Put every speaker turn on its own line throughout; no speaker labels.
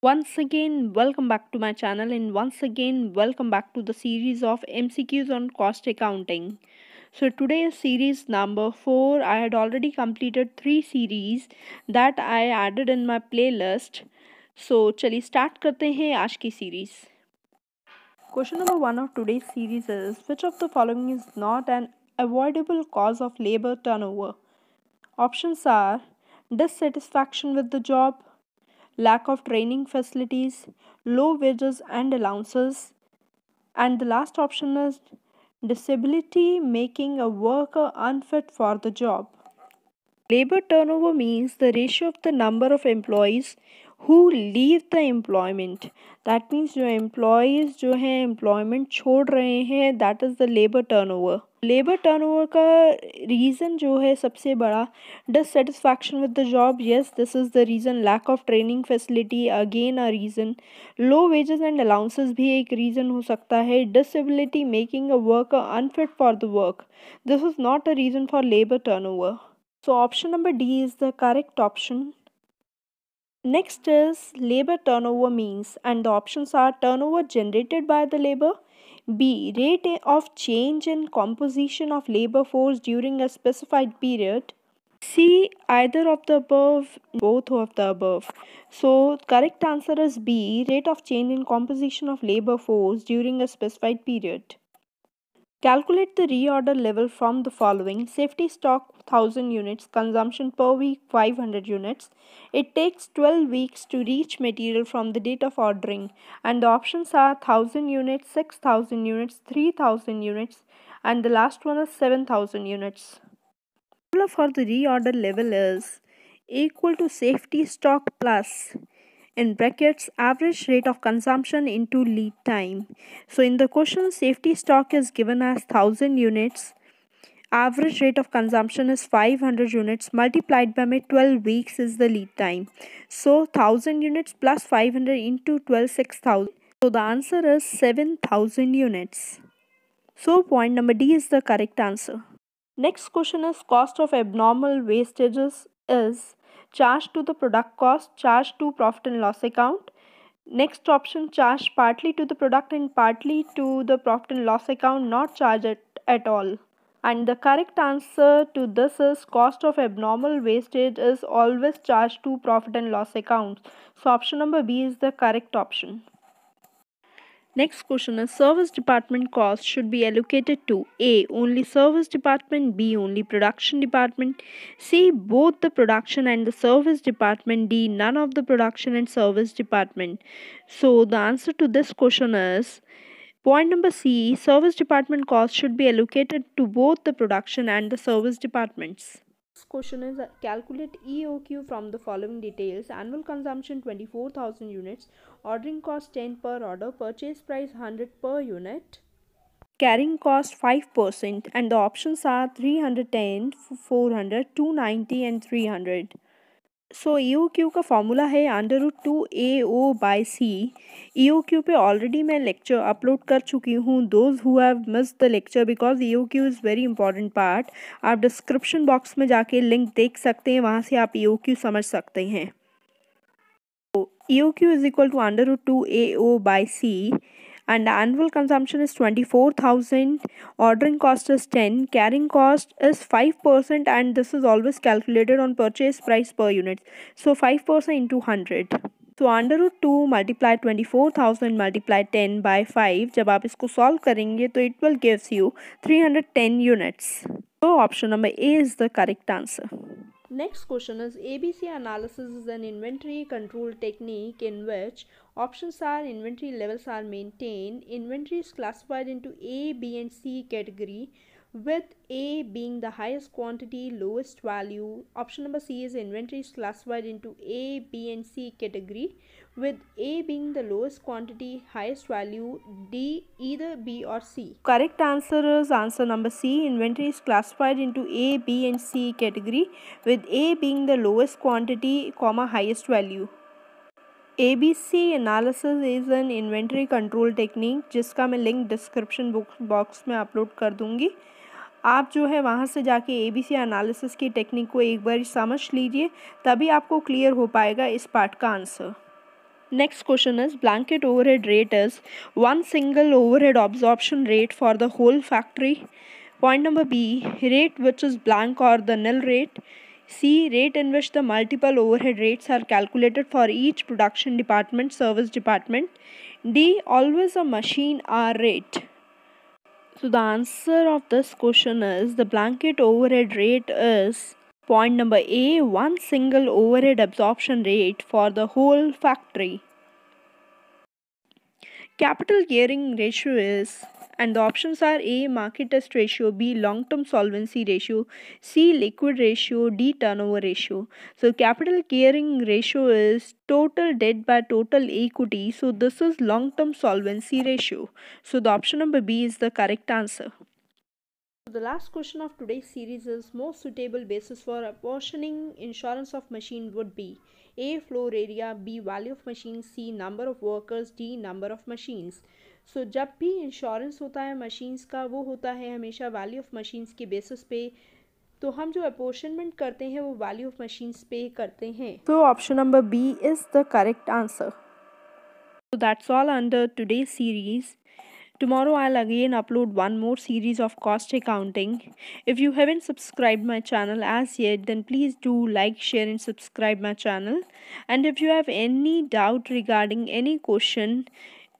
Once again, welcome back to my channel, and once again, welcome back to the series of MCQs on cost accounting. So, today's series number 4, I had already completed three series that I added in my playlist. So, चलिए start करते हैं आज की series. Question number 1 of today's series is Which of the following is not an avoidable cause of labor turnover? Options are dissatisfaction with the job, lack of training facilities, low wages and allowances, and the last option is disability making a worker unfit for the job. Labor turnover means the ratio of the number of employees who leave the employment that means जो employees जो हैं employment छोड़ रहे हैं, that is the labor turnover. Labour turnover का reason जो है सबसे बड़ा dissatisfaction with the job yes this is the reason lack of training facility again a reason low wages and allowances भी एक रीज़न हो सकता है. Disability making a work unfit for the work this is not a reason for labour turnover so option number D is the correct option. Next is labor turnover means and the options are turnover generated by the labor, B. Rate of change in composition of labor force during a specified period. C. Either of the above, both of the above. So, correct answer is B. Rate of change in composition of labor force during a specified period. Calculate the reorder level from the following safety stock 1000 units, consumption per week 500 units. It takes 12 weeks to reach material from the date of ordering, and the options are 1000 units, 6000 units, 3000 units, and the last one is 7000 units. The Formula for the reorder level is equal to safety stock plus in brackets average rate of consumption into lead time. So in the question safety stock is given as 1000 units. Average rate of consumption is 500 units multiplied by 12 weeks is the lead time. So 1000 units plus 500 into 12 6000 so the answer is 7000 units. So point number d is the correct answer. Next question is cost of abnormal wastages is charge to the product cost, charge to profit and loss account. Next option, charge partly to the product and partly to the profit and loss account, not charge it at all. And the correct answer to this is cost of abnormal wastage is always charged to profit and loss account. So option number B is the correct option. Next question is service department cost should be allocated to A. Only service department B. Only production department C. Both the production and the service department D. None of the production and service department. So the answer to this question is Point number C. Service department cost should be allocated to both the production and the service departments. Question is uh, calculate EOQ from the following details. Annual consumption 24,000 units. Ordering cost 10 per order. Purchase price 100 per unit. Carrying cost 5% and the options are 310, 400, 290 and 300. So E Q का formula है under root two A O by C E Q पे already मैं lecture upload कर चुकी हूँ। Those who have miss the lecture because E O Q is very important part आप description box में जाके लिंक देख सकते हैं। वहाँ से आप ई ओ क्यू समझ सकते हैं। E O Q is equal to under root two A O by C and annual consumption is 24000 ordering cost is 10 carrying cost is 5% and this is always calculated on purchase price per unit so 5% into 100 so under root 2 multiply 24000 multiply 10 by 5 जब आप इसको solve करेंगे तो it will gives you 310 units so option number A is the correct answer Next question is ABC analysis is an inventory control technique in which options are inventory levels are maintained, inventory is classified into A, B and C category with A being the highest quantity, lowest value. Option number C is inventory is classified into A, B and C category with A being the lowest quantity, highest value, D either B or C. Correct answer is answer number C. Inventory is classified into A, B and C category with A being the lowest quantity, comma highest value. ABC analysis is an inventory control technique जिसका मैं link description box में upload कर दूँगी आप जो है वहाँ से जाके ए बी सी एनालिसिस की टेक्निक को एक बार समझ लीजिए, तभी आपको क्लियर हो पाएगा इस पार्ट का answer next question is blanket overhead rate is one single overhead absorption rate for the whole factory point number B rate which is blank और the null rate C rate in which the multiple overhead rates are calculated for each production department service department D always a machine hour rate So the answer of this question is the blanket overhead rate is Point number A, one single overhead absorption rate for the whole factory. Capital gearing ratio is, and the options are A, market test ratio, B, long-term solvency ratio, C, liquid ratio, D, turnover ratio. So capital gearing ratio is total debt by total equity. So this is long-term solvency ratio. So the option number B is the correct answer. So the last question of today's series is most suitable basis for apportioning insurance of machine would be A floor area, B value of machine, C number of workers, D number of machines. So so, जब भी insurance होता है machines का वो होता है हमेशा value of machines के बेसिस पे तो हम जो अपोर्शनमेंट करते हैं वो वैल्यू ऑफ़ मशीन्स पे करते हैं तो option number B is the correct answer So that's all under today's series. Tomorrow I'll again upload one more series of cost accounting. If you haven't subscribed my channel as yet then please do like, share and subscribe my channel. And if you have any doubt regarding any question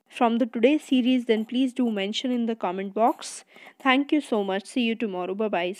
from the today's series then please do mention in the comment box. Thank you so much. See you tomorrow. Bye bye.